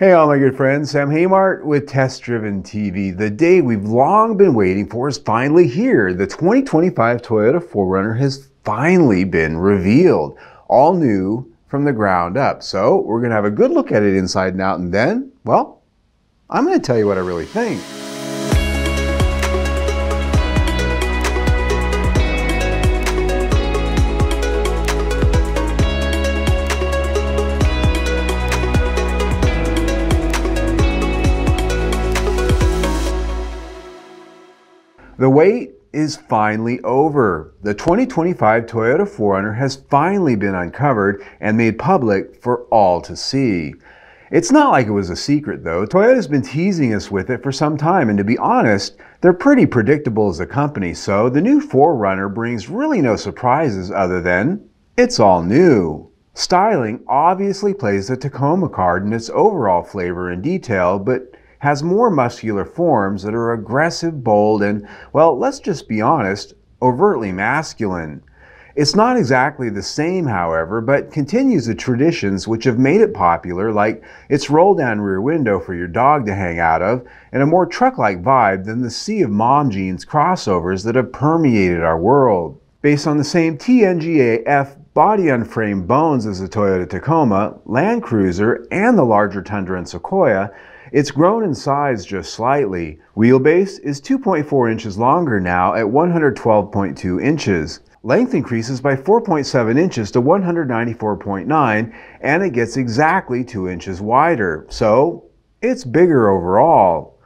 Hey all my good friends, Sam Haymart with Test Driven TV. The day we've long been waiting for is finally here. The 2025 Toyota 4Runner has finally been revealed. All new from the ground up. So we're going to have a good look at it inside and out and then, well, I'm going to tell you what I really think. The wait is finally over. The 2025 Toyota 4Runner has finally been uncovered and made public for all to see. It's not like it was a secret though. Toyota's been teasing us with it for some time and to be honest, they're pretty predictable as a company, so the new 4Runner brings really no surprises other than it's all new. Styling obviously plays the Tacoma card in its overall flavor and detail, but has more muscular forms that are aggressive, bold, and, well, let's just be honest, overtly masculine. It's not exactly the same, however, but continues the traditions which have made it popular, like its roll down rear window for your dog to hang out of, and a more truck like vibe than the sea of mom jeans crossovers that have permeated our world. Based on the same TNGA-F body on frame bones as the Toyota Tacoma, Land Cruiser, and the larger Tundra and Sequoia, it's grown in size just slightly. Wheelbase is 2.4 inches longer now at 112.2 inches. Length increases by 4.7 inches to 194.9 and it gets exactly 2 inches wider. So it's bigger overall.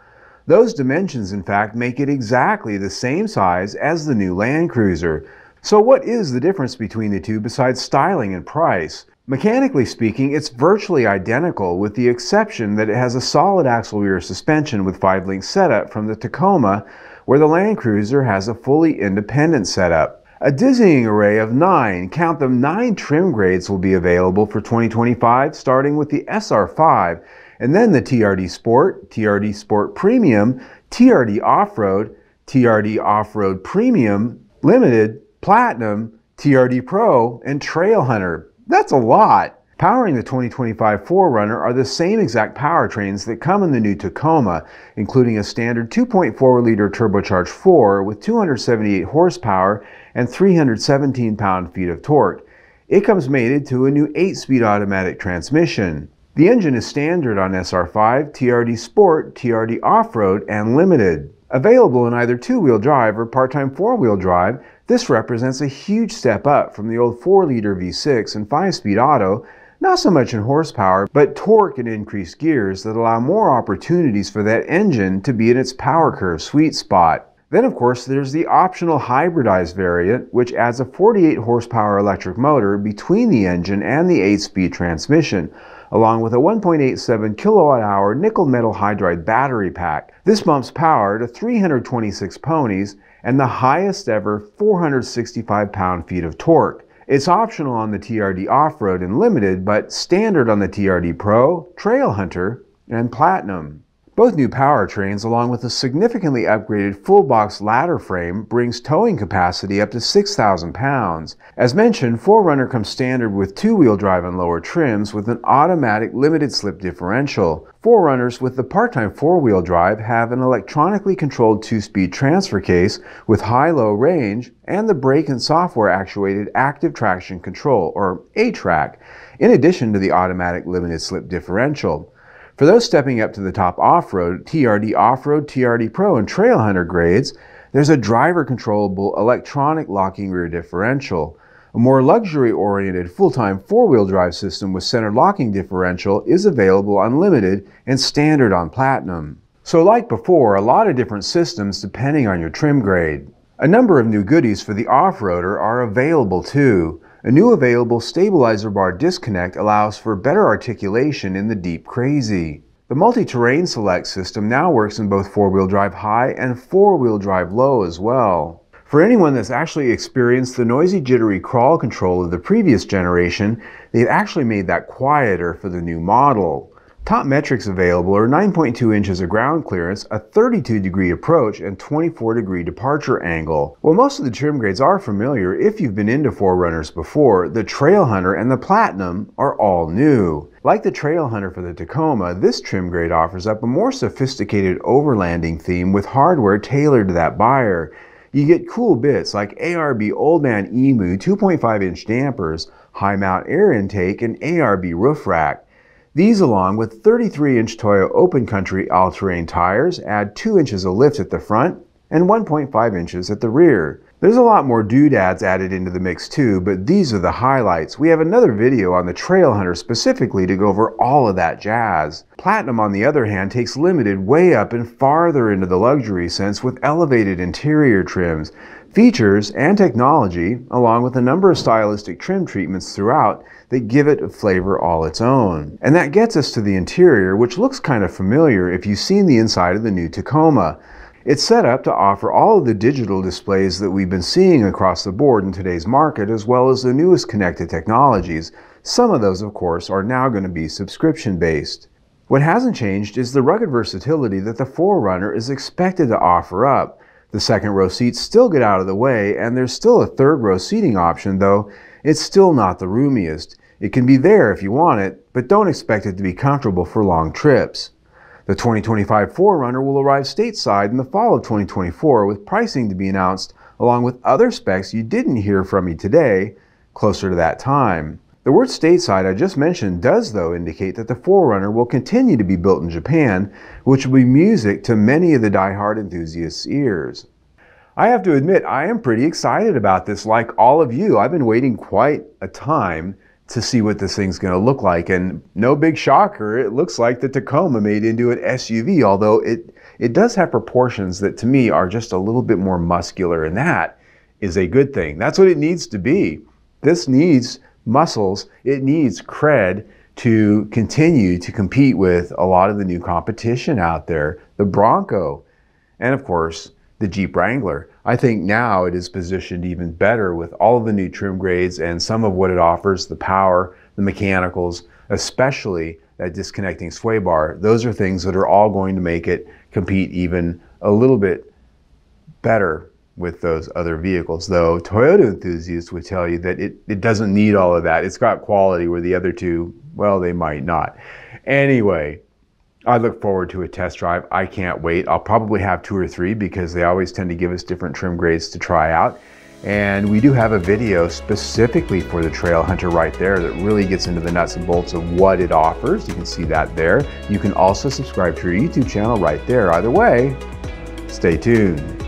Those dimensions in fact make it exactly the same size as the new Land Cruiser. So what is the difference between the two besides styling and price? Mechanically speaking, it's virtually identical with the exception that it has a solid axle rear suspension with 5-link setup from the Tacoma, where the Land Cruiser has a fully independent setup. A dizzying array of nine, count them nine trim grades will be available for 2025, starting with the SR5, and then the TRD Sport, TRD Sport Premium, TRD Off-Road, TRD Off-Road Premium, Limited, Platinum, TRD Pro, and Trailhunter. That's a lot. Powering the 2025 4Runner are the same exact powertrains that come in the new Tacoma, including a standard 2.4-liter turbocharged 4 with 278 horsepower and 317 pound-feet of torque. It comes mated to a new 8-speed automatic transmission. The engine is standard on SR5, TRD Sport, TRD Off-Road, and Limited. Available in either two-wheel drive or part-time four-wheel drive, this represents a huge step up from the old 4-liter V6 and 5-speed auto, not so much in horsepower, but torque and increased gears that allow more opportunities for that engine to be in its power curve sweet spot. Then of course there's the optional hybridized variant, which adds a 48 horsepower electric motor between the engine and the 8-speed transmission, along with a 1.87 kilowatt hour nickel metal hydride battery pack. This bumps power to 326 ponies and the highest ever 465 pound-feet of torque. It's optional on the TRD Off-Road and Limited, but standard on the TRD Pro, Trailhunter, and Platinum. Both new powertrains, along with a significantly upgraded full box ladder frame, brings towing capacity up to 6,000 pounds. As mentioned, 4Runner comes standard with two-wheel drive and lower trims with an automatic limited slip differential. 4Runners with the part-time four-wheel drive have an electronically controlled two-speed transfer case with high-low range and the brake and software actuated active traction control, or A-TRAC, in addition to the automatic limited slip differential. For those stepping up to the top off-road, TRD Off-Road, TRD Pro, and Trail Hunter grades, there's a driver-controllable electronic locking rear differential. A more luxury-oriented full-time four-wheel drive system with center locking differential is available on Limited and standard on Platinum. So like before, a lot of different systems depending on your trim grade. A number of new goodies for the off-roader are available too. A new available stabilizer bar disconnect allows for better articulation in the Deep Crazy. The multi-terrain select system now works in both four-wheel drive high and four-wheel drive low as well. For anyone that's actually experienced the noisy jittery crawl control of the previous generation, they've actually made that quieter for the new model. Top metrics available are 9.2 inches of ground clearance, a 32 degree approach, and 24 degree departure angle. While most of the trim grades are familiar if you've been into 4Runners before, the Trailhunter and the Platinum are all new. Like the Trailhunter for the Tacoma, this trim grade offers up a more sophisticated overlanding theme with hardware tailored to that buyer. You get cool bits like ARB Old Man Emu 2.5 inch dampers, high mount air intake, and ARB roof rack. These, along with 33-inch Toyo Open Country all-terrain tires, add 2 inches of lift at the front and 1.5 inches at the rear. There's a lot more doodads added into the mix too, but these are the highlights. We have another video on the Trailhunter specifically to go over all of that jazz. Platinum, on the other hand, takes Limited way up and farther into the luxury sense with elevated interior trims, features, and technology, along with a number of stylistic trim treatments throughout that give it a flavor all its own. And that gets us to the interior, which looks kind of familiar if you've seen the inside of the new Tacoma. It's set up to offer all of the digital displays that we've been seeing across the board in today's market, as well as the newest connected technologies. Some of those, of course, are now going to be subscription based. What hasn't changed is the rugged versatility that the 4Runner is expected to offer up. The second row seats still get out of the way, and there's still a third row seating option, though it's still not the roomiest. It can be there if you want it, but don't expect it to be comfortable for long trips. The 2025 4Runner will arrive stateside in the fall of 2024 with pricing to be announced along with other specs you didn't hear from me today closer to that time. The word stateside I just mentioned does though indicate that the 4Runner will continue to be built in Japan, which will be music to many of the die-hard enthusiasts' ears. I have to admit, I am pretty excited about this like all of you. I've been waiting quite a time to see what this thing's going to look like. And no big shocker, it looks like the Tacoma made into an SUV, although it, it does have proportions that to me are just a little bit more muscular, and that is a good thing. That's what it needs to be. This needs muscles, it needs cred to continue to compete with a lot of the new competition out there, the Bronco, and of course, the Jeep Wrangler. I think now it is positioned even better with all of the new trim grades and some of what it offers, the power, the mechanicals, especially that disconnecting sway bar. Those are things that are all going to make it compete even a little bit better with those other vehicles. Though Toyota enthusiasts would tell you that it, it doesn't need all of that. It's got quality where the other two, well, they might not. Anyway, I look forward to a test drive. I can't wait. I'll probably have two or three because they always tend to give us different trim grades to try out. And we do have a video specifically for the Trailhunter right there that really gets into the nuts and bolts of what it offers. You can see that there. You can also subscribe to your YouTube channel right there. Either way, stay tuned.